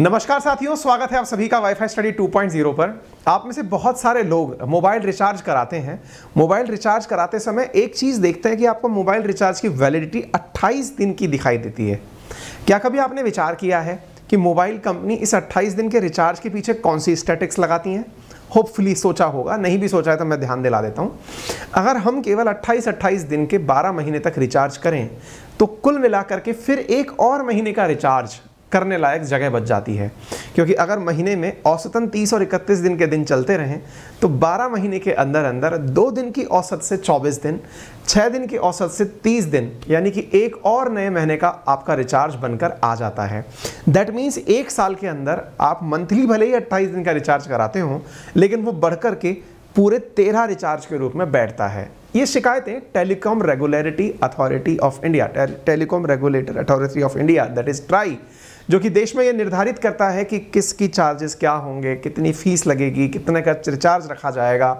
नमस्कार साथियों, स्वागत है आप सभी का वाईफाई स्टडी 2.0 पर। आप में से बहुत सारे लोग मोबाइल रिचार्ज कराते हैं। मोबाइल रिचार्ज कराते समय एक चीज़ देखते हैं कि आपको मोबाइल रिचार्ज की वैलिडिटी 28 दिन की दिखाई देती है। क्या कभी आपने विचार किया है कि मोबाइल कंपनी इस 28 दिन के रिचार्ज के पीछे कौन सी स्टैटिक्स लगाती हैं? होपफुली सोचा होगा, नहीं भी सोचा है तो मैं ध्यान दिला देता हूँ। अगर हम केवल 28-28 दिन के 12 महीने तक रिचार्ज करें तो कुल मिलाकर के फिर एक और महीने का रिचार्ज करने लायक जगह बच जाती है। क्योंकि अगर महीने में औसतन 30 और 31 दिन के दिन चलते रहें तो 12 महीने के अंदर अंदर दो दिन की औसत से 24 दिन छः दिन की औसत से 30 दिन, यानी कि एक और नए महीने का आपका रिचार्ज बनकर आ जाता है। दैट मीन्स एक साल के अंदर आप मंथली भले ही अट्ठाईस दिन का रिचार्ज कराते हों, लेकिन वो बढ़कर के पूरे तेरह रिचार्ज के रूप में बैठता है। ये शिकायतें telecom regulatory authority of India telecom regulator authority of India that is TRAI जो कि देश में ये निर्धारित करता है कि किसकी चार्जेस क्या होंगे, कितनी फ़ीस लगेगी, कितने का रिचार्ज रखा जाएगा,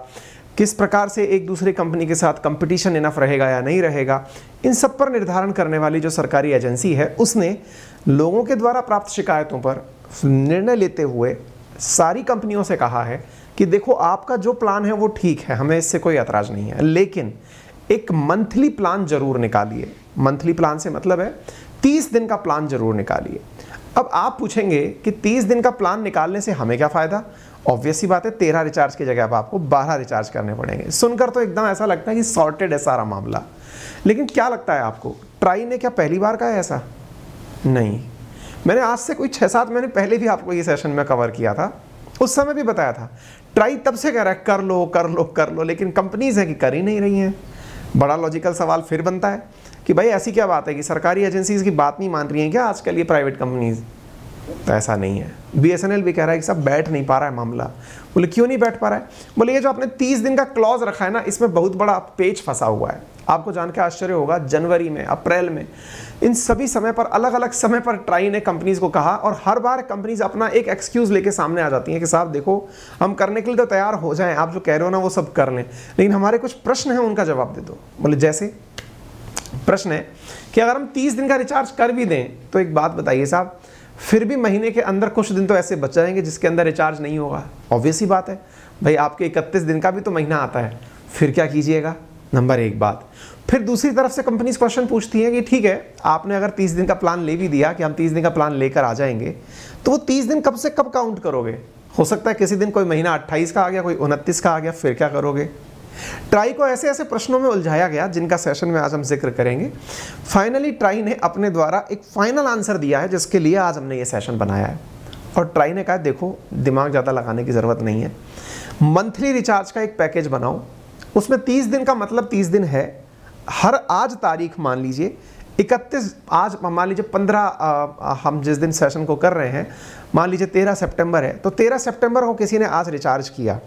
किस प्रकार से एक दूसरे कंपनी के साथ कंपटीशन इनफ रहेगा या नहीं रहेगा, इन सब पर निर्धारण करने वाली जो सरकारी एजेंसी है, उसने लोगों के द्वारा प्राप्त शिकायतों पर निर्णय लेते हुए सारी कंपनियों से कहा है कि देखो आपका जो प्लान है वो ठीक है, हमें इससे कोई ऐतराज़ नहीं है, लेकिन एक मंथली प्लान ज़रूर निकालिए। मंथली प्लान से मतलब है तीस दिन का प्लान ज़रूर निकालिए। अब आप पूछेंगे कि 30 दिन का प्लान निकालने से हमें क्या फ़ायदा? ऑब्वियस ही बात है, तेरह रिचार्ज की जगह अब आपको बारह रिचार्ज करने पड़ेंगे। सुनकर तो एकदम ऐसा लगता है कि सॉर्टेड है सारा मामला। लेकिन क्या लगता है आपको? ट्राई ने क्या पहली बार कहा ऐसा? नहीं। मैंने आज से कोई छः सात महीने पहले भी आपको ये सेशन में कवर किया था। उस समय भी बताया था। ट्राई तब से कह रहा है, कर लो कर लो कर लो, लेकिन कंपनीज़ हैं कि कर ही नहीं रही हैं। बड़ा लॉजिकल सवाल फिर बनता है। कि भाई ऐसी क्या बात है कि सरकारी एजेंसीज की बात नहीं मान रही हैं क्या आजकल ये प्राइवेट कंपनीज़ तो ऐसा नहीं है। बीएसएनएल भी कह रहा है कि सब बैठ नहीं पा रहा है मामला। बोले, क्यों नहीं बैठ पा रहा है? बोले, ये जो आपने तीस दिन का क्लॉज रखा है ना, इसमें बहुत बड़ा पेज फंसा हुआ है। आपको जान के आश्चर्य होगा, जनवरी में, अप्रैल में, इन सभी समय पर अलग अलग समय पर ट्राई ने कंपनीज़ को कहा और हर बार कंपनीज़ अपना एक एक्सक्यूज़ लेके सामने आ जाती हैं कि साहब देखो, हम करने के लिए तो तैयार हो जाएँ, आप जो कह रहे हो ना, वो सब कर लें। लेकिन हमारे कुछ प्रश्न हैं, उनका जवाब दे दो। बोले, जैसे प्रश्न है कि अगर हम 30 दिन का रिचार्ज कर भी दें तो एक बात बताइए साहब, फिर भी महीने के अंदर कुछ दिन तो ऐसे बच जाएँगे जिसके अंदर रिचार्ज नहीं होगा। ऑब्वियस ही बात है। भाई, आपके इकतीस दिन का भी तो महीना आता है। फिर क्या कीजिएगा? नंबर एक बात। फिर दूसरी तरफ़ से कंपनीज़ क्वेश्चन पूछती है कि ठीक है, आपने अगर तीस दिन का प्लान ले भी दिया कि हम तीस दिन का प्लान लेकर आ जाएँगे तो वो तीस दिन कब से कब काउंट करोगे? हो सकता है किसी दिन कोई महीना अट्ठाईस का आ गया, कोई उनतीस का आ गया, फिर क्या करोगे? ट्राई को ऐसे ऐसे प्रश्नों में उलझाया गया जिनका सेशन में आज हम ज़िक्र करेंगे। फाइनली ट्राई ने अपने द्वारा एक फाइनल आंसर दिया है, जिसके लिए आज हमने ये सेशन बनाया है। और ट्राई ने कहा, देखो, दिमाग ज़्यादा लगाने की ज़रूरत नहीं है। मंथली रिचार्ज का एक पैकेज बनाओ। उसमें तीस दिन का मतलब तीस दिन है। हर आज तारीख मान लीजिए इकतीस, आज मान लीजिए पंद्रह हम जिस दिन सेशन को कर रहे हैं, मान लीजिए तेरह सितंबर है तो तेरह सितंबर को किसी ने आज रिचार्ज किया।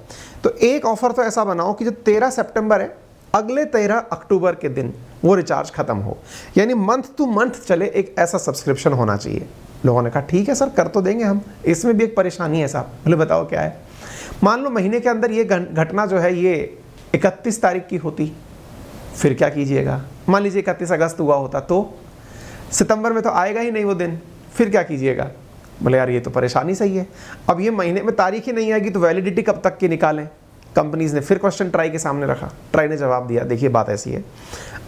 तो एक ऑफ़र तो ऐसा बनाओ कि जो तेरह सितंबर है, अगले तेरह अक्टूबर के दिन वो रिचार्ज खत्म हो। यानी मंथ टू मंथ चले, एक ऐसा सब्सक्रिप्शन होना चाहिए। लोगों ने कहा, ठीक है सर, कर तो देंगे हम। इसमें भी एक परेशानी है साहब। बोले, बताओ क्या है? मान लो महीने के अंदर ये घटना जो है, ये इकतीस तारीख की होती। फिर क्या कीजिएगा? मान लीजिए इकतीस अगस्त हुआ होता तो सितंबर में तो आएगा ही नहीं वो दिन, फिर क्या कीजिएगा? बोले, यार, ये तो परेशानी सही है। अब ये महीने में तारीख ही नहीं आएगी तो वैलिडिटी कब तक की निकालें? कंपनीज़ ने फिर क्वेश्चन ट्राई के सामने रखा। ट्राई ने जवाब दिया, देखिए, बात ऐसी है।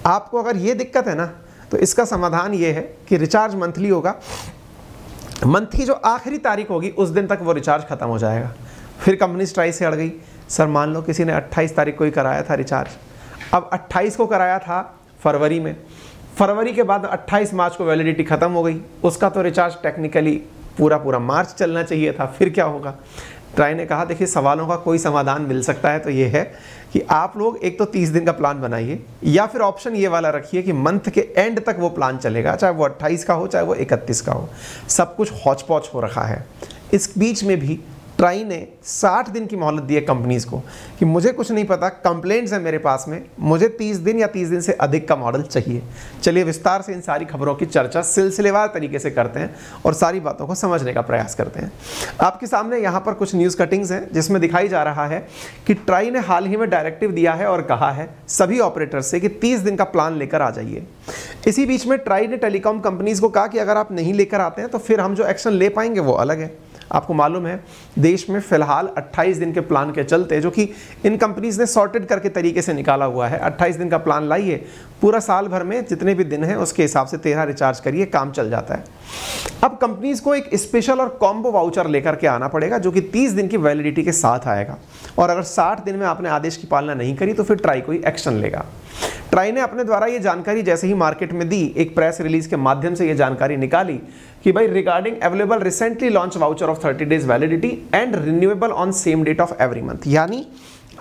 आपको अगर ये दिक्कत है ना तो इसका समाधान ये है कि रिचार्ज मंथली होगा। मंथ की जो आखिरी तारीख होगी, उस दिन तक वो रिचार्ज खत्म हो जाएगा। फिर कंपनी ट्राई से अड़ गई। सर, मान लो किसी ने 28 तारीख को ही कराया था रिचार्ज अब 28 को कराया था फरवरी में। फरवरी के बाद 28 मार्च को वैलिडिटी ख़त्म हो गई। उसका तो रिचार्ज टेक्निकली पूरा पूरा मार्च चलना चाहिए था, फिर क्या होगा? ट्राई ने कहा, देखिए, सवालों का कोई समाधान मिल सकता है तो ये है कि आप लोग एक तो 30 दिन का प्लान बनाइए या फिर ऑप्शन ये वाला रखिए कि मंथ के एंड तक वो प्लान चलेगा, चाहे वो 28 का हो, चाहे वो 31 का हो। सब कुछ हौच हो रखा है। इस बीच में भी ट्राई ने 60 दिन की मोहलत दी है कंपनीज़ को कि मुझे कुछ नहीं पता कंप्लेंट्स हैं मेरे पास में, मुझे 30 दिन या 30 दिन से अधिक का मॉडल चाहिए। चलिए विस्तार से इन सारी खबरों की चर्चा सिलसिलेवार तरीके से करते हैं और सारी बातों को समझने का प्रयास करते हैं। आपके सामने यहाँ पर कुछ न्यूज़ कटिंग्स हैं, जिसमें दिखाई जा रहा है कि ट्राई ने हाल ही में डायरेक्टिव दिया है और कहा है सभी ऑपरेटर से कि तीस दिन का प्लान लेकर आ जाइए। इसी बीच में ट्राई ने टेलीकॉम कंपनीज़ को कहा कि अगर आप नहीं लेकर आते हैं तो फिर हम जो एक्शन ले पाएँगे वो अलग है। आपको मालूम है, देश में फ़िलहाल 28 दिन के प्लान के चलते, जो कि इन कंपनीज़ ने सॉर्टेड करके तरीके से निकाला हुआ है। 28 दिन का प्लान लाइए, पूरा साल भर में जितने भी दिन हैं, उसके हिसाब से तेरह रिचार्ज करिए, काम चल जाता है। अब कंपनीज़ को एक स्पेशल और कॉम्बो वाउचर लेकर के आना पड़ेगा, जो कि 30 दिन की वैलिडिटी के साथ आएगा। और अगर 60 दिन में आपने आदेश की पालना नहीं करी तो फिर ट्राई कोई एक्शन लेगा। ट्राई ने अपने द्वारा ये जानकारी जैसे ही मार्केट में दी, एक प्रेस रिलीज़ के माध्यम से ये जानकारी निकाली कि भाई regarding available recently launch voucher of 30 days validity and renewable on same date of every month यानी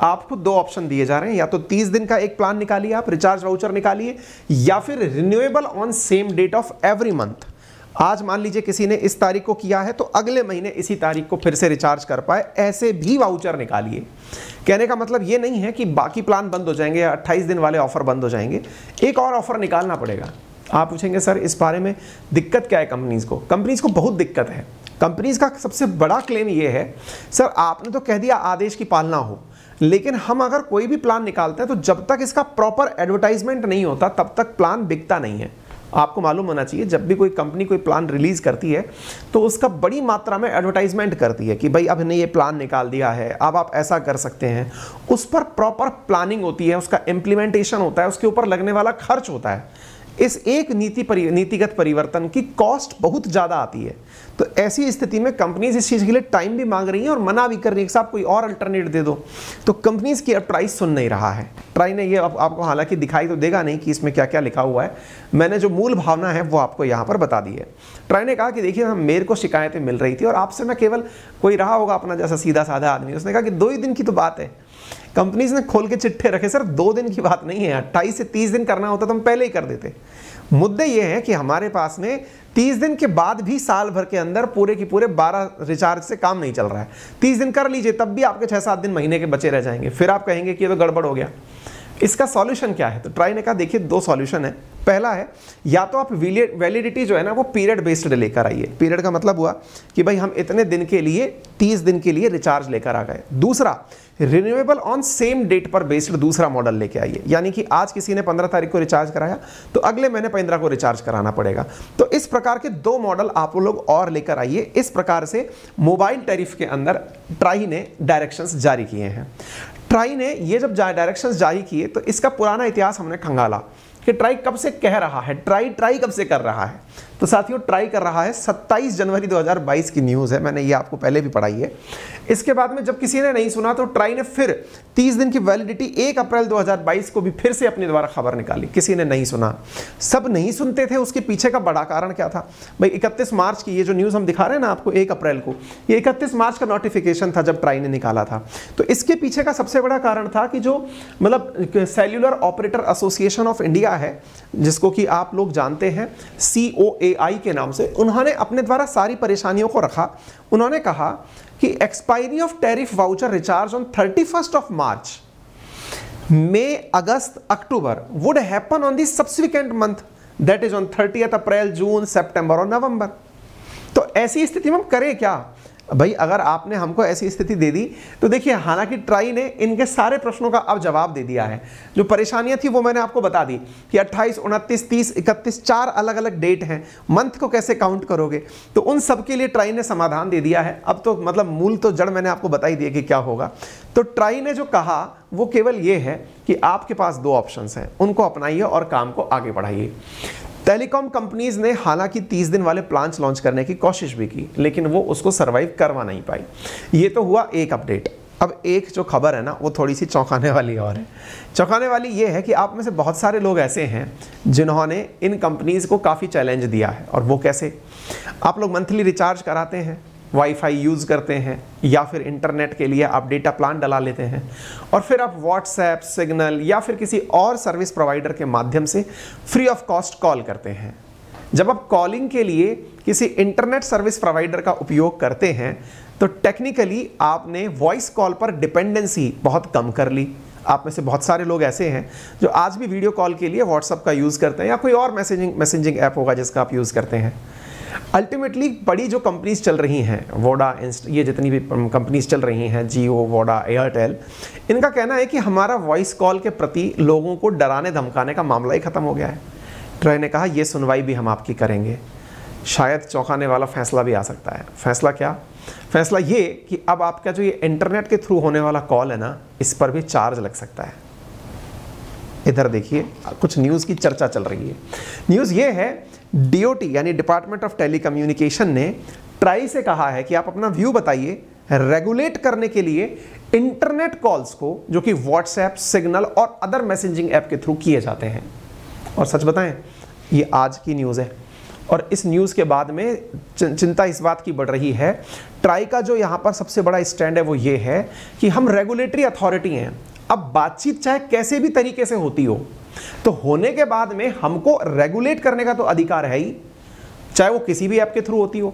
आपको दो ऑप्शन दिए जा रहे हैं, या तो 30 दिन का एक प्लान निकालिए आप रिचार्ज वाउचर निकालिए, या फिर renewable on same date of every month आज मान लीजिए किसी ने इस तारीख को किया है तो अगले महीने इसी तारीख को फिर से रिचार्ज कर पाए, ऐसे भी वाउचर निकालिए। कहने का मतलब ये नहीं है कि बाकी प्लान बंद हो जाएँगे या अट्ठाईस दिन वाले ऑफ़र बंद हो जाएँगे। एक और ऑफ़र निकालना पड़ेगा। आप पूछेंगे, सर, इस बारे में दिक्कत क्या है कंपनीज़ को? कंपनीज़ को बहुत दिक्कत है। कंपनीज़ का सबसे बड़ा क्लेम ये है, सर, आपने तो कह दिया आदेश की पालना हो, लेकिन हम अगर कोई भी प्लान निकालते हैं तो जब तक इसका प्रॉपर एडवर्टाइजमेंट नहीं होता, तब तक प्लान बिकता नहीं है। आपको मालूम होना चाहिए, जब भी कोई कंपनी कोई प्लान रिलीज़ करती है तो उसका बड़ी मात्रा में एडवर्टाइजमेंट करती है कि, भाई अब ने ये प्लान निकाल दिया है, अब आप ऐसा कर सकते हैं। उस पर प्रॉपर प्लानिंग होती है, उसका इम्प्लीमेंटेशन होता है, उसके ऊपर लगने वाला खर्च होता है। इस एक नीति परि, नीतिगत परिवर्तन की कॉस्ट बहुत ज़्यादा आती है। तो ऐसी स्थिति में कंपनीज़ इस चीज़ के लिए टाइम भी मांग रही हैं और मना भी कर रही है साहब कोई और अल्टरनेट दे दो। तो कंपनीज़ की अब ट्राई सुन नहीं रहा है। ट्राई ने ये आप, आपको हालाँकि दिखाई तो देगा नहीं कि इसमें क्या क्या लिखा हुआ है। मैंने जो मूल भावना है वो आपको यहाँ पर बता दी है। ट्राई ने कहा कि देखिए हम मेरे को शिकायतें मिल रही थी और आपसे मैं केवल कोई रहा होगा अपना जैसा सीधा साधा आदमी। उसने कहा कि दो ही दिन की तो बात है। कंपनीज़ ने खोल के चिट्ठे रखे, सर, दो दिन की बात नहीं है, अट्ठाईस से तीस दिन करना होता तो हम पहले ही कर देते। मुद्दे ये है कि हमारे पास में तीस दिन के बाद भी साल भर के अंदर पूरे की पूरे बारह रिचार्ज से काम नहीं चल रहा है। तीस दिन कर लीजिए, तब भी आपके छह सात दिन महीने के बचे रह जाएँगे। फिर आप कहेंगे कि ये तो गड़बड़ हो गया। इसका सॉल्यूशन क्या है? तो ट्राई ने कहा, देखिए, दो सॉल्यूशन है। पहला है, या तो आप वैलिडिटी जो है ना, वो पीरियड बेस्ड लेकर आइए। पीरियड का मतलब हुआ कि भाई हम इतने दिन के लिए, तीस दिन के लिए रिचार्ज लेकर आ गए। दूसरा रिन्यूएबल ऑन सेम डेट पर बेस्ड दूसरा मॉडल लेके आइए। यानी कि आज किसी ने पंद्रह तारीख को रिचार्ज कराया तो अगले महीने पंद्रह को रिचार्ज कराना पड़ेगा। तो इस प्रकार के दो मॉडल आप लोग और लेकर आइए। इस प्रकार से मोबाइल टैरिफ के अंदर ट्राई ने डायरेक्शंस जारी किए हैं। ट्राई ने ये जब डायरेक्शंस जारी किए तो इसका पुराना इतिहास हमने खंगाला कि ट्राई कब से कह रहा है ट्राई ट्राई कब से कर रहा है। तो साथियों ट्राई कर रहा है। 27 जनवरी 2022 की न्यूज़ है। मैंने ये आपको पहले भी पढ़ाई है। इसके बाद में जब किसी ने नहीं सुना तो ट्राई ने फिर 30 दिन की वैलिडिटी 1 अप्रैल 2022 को भी फिर से अपने द्वारा खबर निकाली। किसी ने नहीं सुना। सब नहीं सुनते थे, उसके पीछे का बड़ा कारण क्या था? भाई, इकतीस मार्च की ये जो न्यूज़ हम दिखा रहे हैं ना आपको, एक अप्रैल को, ये इकतीस मार्च का नोटिफिकेशन था जब ट्राई ने निकाला था। तो इसके पीछे का सबसे बड़ा कारण था कि जो मतलब cellular operator association of India है, जिसको कि आप लोग जानते हैं सी के नाम से उन्होंने अपने द्वारा सारी परेशानियों को रखा। उन्होंने कहा कि expiry of tariff voucher recharge on thirty first of March May August October would happen on the subsequent month that is on thirty April June September और नवंबर तो ऐसी स्थिति में हम करें क्या? भाई अगर आपने हमको ऐसी स्थिति दे दी तो देखिए हालाँकि ट्राई ने इनके सारे प्रश्नों का अब जवाब दे दिया है। जो परेशानियाँ थी वो मैंने आपको बता दी कि 28, उनतीस तीस इकतीस चार अलग अलग डेट हैं। मंथ को कैसे काउंट करोगे? तो उन सब के लिए ट्राई ने समाधान दे दिया है। अब तो मतलब मूल तो जड़ मैंने आपको बता ही दिया कि क्या होगा। तो ट्राई ने जो कहा वो केवल ये है कि आपके पास दो ऑप्शन हैं। उनको अपनाइए और काम को आगे बढ़ाइए। टेलीकॉम कंपनीज़ ने हालाँकि 30 दिन वाले प्लान्स लॉन्च करने की कोशिश भी की, लेकिन वो उसको सर्वाइव करवा नहीं पाई। ये तो हुआ एक अपडेट अब एक जो खबर है ना, वो थोड़ी सी चौंकाने वाली और है। चौंकाने वाली ये है कि आप में से बहुत सारे लोग ऐसे हैं, जिन्होंने इन कंपनीज़ को काफ़ी चैलेंज दिया है। और वो कैसे? आप लोग मंथली रिचार्ज कराते हैं। वाईफाई यूज़ करते हैं या फिर इंटरनेट के लिए आप डेटा प्लान डला लेते हैं। और फिर आप व्हाट्सएप सिग्नल या फिर किसी और सर्विस प्रोवाइडर के माध्यम से फ्री ऑफ़ कॉस्ट कॉल करते हैं। जब आप कॉलिंग के लिए किसी इंटरनेट सर्विस प्रोवाइडर का उपयोग करते हैं तो टेक्निकली आपने वॉइस कॉल पर डिपेंडेंसी बहुत कम कर ली। आप में से बहुत सारे लोग ऐसे हैं जो आज भी वीडियो कॉल के लिए व्हाट्सअप का यूज़ करते हैं या कोई और मैसेजिंग मैसेजिंग ऐप होगा जिसका आप यूज़ करते हैं। अल्टीमेटली बड़ी जो कंपनीज़ चल रही हैं वोडा ये जितनी भी कंपनीज़ चल रही हैं जियो वोडा एयरटेल इनका कहना है कि हमारा वॉइस कॉल के प्रति लोगों को डराने, धमकाने का मामला ही ख़त्म हो गया है। ट्रय ने कहा यह सुनवाई भी हम आपकी करेंगे। शायद चौंकाने वाला फैसला भी आ सकता है। फैसला क्या? फैसला ये कि अब आपका जो ये इंटरनेट के थ्रू होने वाला कॉल है ना, इस पर भी चार्ज लग सकता है। इधर देखिए, कुछ न्यूज़ की चर्चा चल रही है। न्यूज़ ये है डीओटी यानी डिपार्टमेंट ऑफ़ टेलीकम्युनिकेशन ने ट्राई से कहा है कि आप अपना व्यू बताइए रेगुलेट करने के लिए इंटरनेट कॉल्स को, जो कि व्हाट्सएप सिग्नल और अदर मैसेजिंग ऐप के थ्रू किए जाते हैं। और सच बताएँ, ये आज की न्यूज़ है। और इस न्यूज़ के बाद में चिंता इस बात की बढ़ रही है ट्राई का जो यहाँ पर सबसे बड़ा स्टैंड है वो ये है कि हम रेगुलेटरी अथॉरिटी हैं। अब बातचीत चाहे कैसे भी तरीके से होती हो तो होने के बाद में हमको रेगुलेट करने का तो अधिकार है ही, चाहे वो किसी भी ऐप के थ्रू होती हो।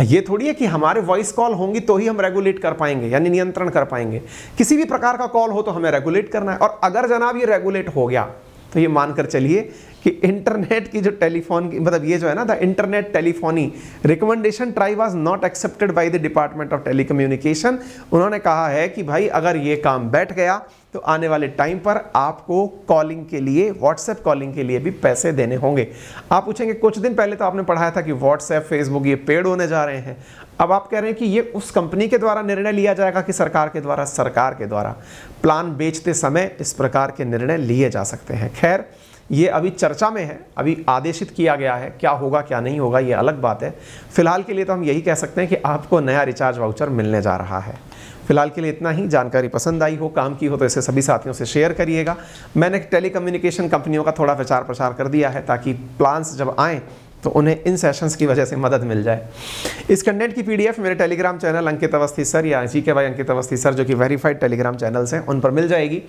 ये थोड़ी है कि हमारे वॉइस कॉल होंगी तो ही हम रेगुलेट कर पाएँगे, यानी नियंत्रण कर पाएँगे। किसी भी प्रकार का कॉल हो तो हमें रेगुलेट करना है, और अगर जनाब ये रेगुलेट हो गया तो ये मानकर चलिए कि इंटरनेट की जो टेलीफोन की मतलब ये जो है ना the internet telephony recommendation TRAI was not accepted by the department of telecommunication उन्होंने कहा है कि भाई, अगर ये काम बैठ गया तो आने वाले टाइम पर आपको कॉलिंग के लिए व्हाट्सएप कॉलिंग के लिए भी पैसे देने होंगे। आप पूछेंगे, कुछ दिन पहले तो आपने पढ़ाया था कि व्हाट्सएप फेसबुक ये पेड होने जा रहे हैं। अब आप कह रहे हैं कि ये उस कंपनी के द्वारा निर्णय लिया जाएगा कि सरकार के द्वारा? सरकार के द्वारा। प्लान बेचते समय इस प्रकार के निर्णय लिए जा सकते हैं। खैर ये अभी चर्चा में है, अभी आदेशित किया गया है, क्या होगा, क्या नहीं होगा, ये अलग बात है। फ़िलहाल के लिए तो हम यही कह सकते हैं कि आपको नया रिचार्ज वाउचर मिलने जा रहा है। फ़िलहाल के लिए इतना ही, जानकारी पसंद आई हो, काम की हो तो इसे सभी साथियों से शेयर करिएगा। मैंने टेलीकम्युनिकेशन कंपनियों का थोड़ा प्रचार प्रसार कर दिया है, ताकि प्लान्स जब आएँ तो उन्हें इन सेशंस की वजह से मदद मिल जाए। इस कंटेंट की पीडीएफ मेरे Telegram channel Ankit Awasthi sir या जी के वाई अंकित अवस्थी सर जो कि वेरीफाइड टेलीग्राम चैनल्स हैं, उन पर मिल जाएगी।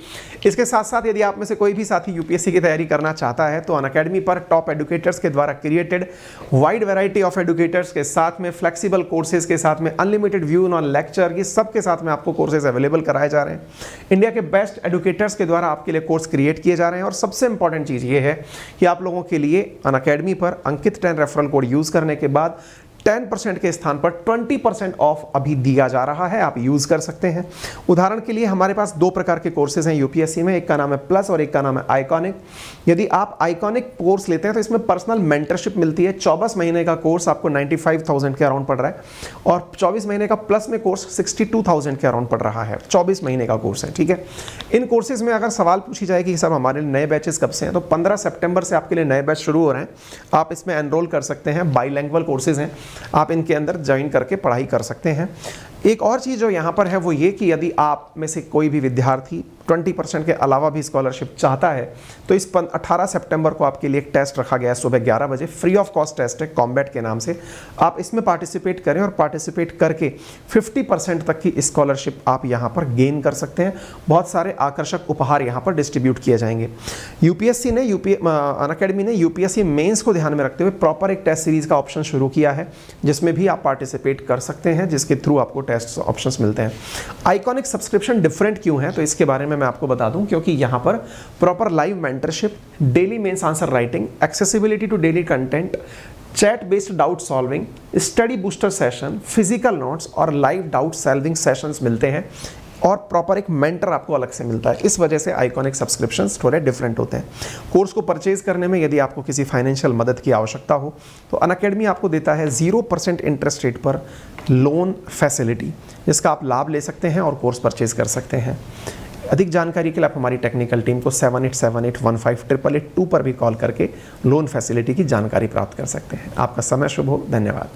इसके साथ साथ यदि आप में से कोई भी साथी यूपीएससी की तैयारी करना चाहता है तो अन अकेडमी पर टॉप एडुकेटर्स के द्वारा created wide variety of educators के साथ में फ्लेक्सीबल कोर्सेज के साथ में अनलिमिटेड व्यू ऑन लेक्चर ये सब के साथ में आपको कोर्सेज अवेलेबल कराए जा रहे हैं। इंडिया के बेस्ट एडुकेटर्स के द्वारा आपके लिए कोर्स क्रिएट किए जा रहे हैं और सबसे इंपॉर्टेंट चीज़ ये है कि आप लोगों के लिए अन अकेडमी पर Ankit ten referral code use करने के बाद 10% के स्थान पर 20% ऑफ़ अभी दिया जा रहा है। आप यूज़ कर सकते हैं। उदाहरण के लिए हमारे पास दो प्रकार के कोर्सेज हैं यूपीएससी में एक का नाम है प्लस और एक का नाम है आइकॉनिक यदि आप आइकॉनिक कोर्स लेते हैं तो इसमें पर्सनल मेंटरशिप मिलती है। 24 महीने का कोर्स आपको 95,000 के अराउंड पड़ रहा है और 24 महीने का प्लस में कोर्स 62,000 के अराउंड पड़ रहा है। 24 महीने का कोर्स है ठीक है? इन कोर्सेज में अगर सवाल पूछी जाए कि सर हमारे नए बैचेस कब से हैं तो पंद्रह सेप्टेम्बर से आपके लिए नए बैच शुरू हो रहे हैं। आप इसमें एनरोल कर सकते हैं। बाई कोर्सेज हैं। आप इनके अंदर ज्वाइन करके पढ़ाई कर सकते हैं। एक और चीज़ जो यहाँ पर है, वो ये कि यदि आप में से कोई भी विद्यार्थी 20 परसेंट के अलावा भी स्कॉलरशिप चाहता है। तो इस 18 सितंबर को आपके लिए एक टेस्ट रखा गया है, सुबह 11 बजे। फ्री ऑफ़ कॉस्ट टेस्ट है कॉम्बैट के नाम से। आप इसमें पार्टिसिपेट करें और पार्टिसिपेट करके 50 परसेंट तक की स्कॉलरशिप आप यहाँ पर गेन कर सकते हैं। बहुत सारे आकर्षक उपहार यहाँ पर डिस्ट्रीब्यूट किए जाएँगे। यूपीएससी ने यूपी अन ने यूपीएससी मेन्स को ध्यान में रखते हुए प्रॉपर एक टेस्ट सीरीज़ का ऑप्शन शुरू किया है, जिसमें भी आप पार्टिसिपेट कर सकते हैं, जिसके थ्रू आपको टेस्ट ऑप्शंस मिलते हैं। आइकॉनिक सब्सक्रिप्शन डिफरेंट क्यों है? तो इसके बारे में मैं आपको बता दूँ, क्योंकि यहाँ पर proper live mentorship daily mains answer writing accessibility to daily content chat based doubt solving study booster session physical notes और लाइव डाउट सॉल्विंग सेशंस मिलते हैं। और प्रॉपर एक मेंटर आपको अलग से मिलता है। इस वजह से आइकॉनिक सब्सक्रिप्शंस थोड़े डिफरेंट होते हैं। कोर्स को परचेज करने में यदि आपको किसी फाइनेंशियल मदद की आवश्यकता हो तो अन आपको देता है ज़ीरो परसेंट इंटरेस्ट रेट पर लोन फैसिलिटी जिसका आप लाभ ले सकते हैं और कोर्स परचेज कर सकते हैं। अधिक जानकारी के लिए आप हमारी टेक्निकल टीम को seven eight seven eight one five triple eight two पर भी कॉल करके लोन फैसिलिटी की जानकारी प्राप्त कर सकते हैं। आपका समय शुभ हो, धन्यवाद।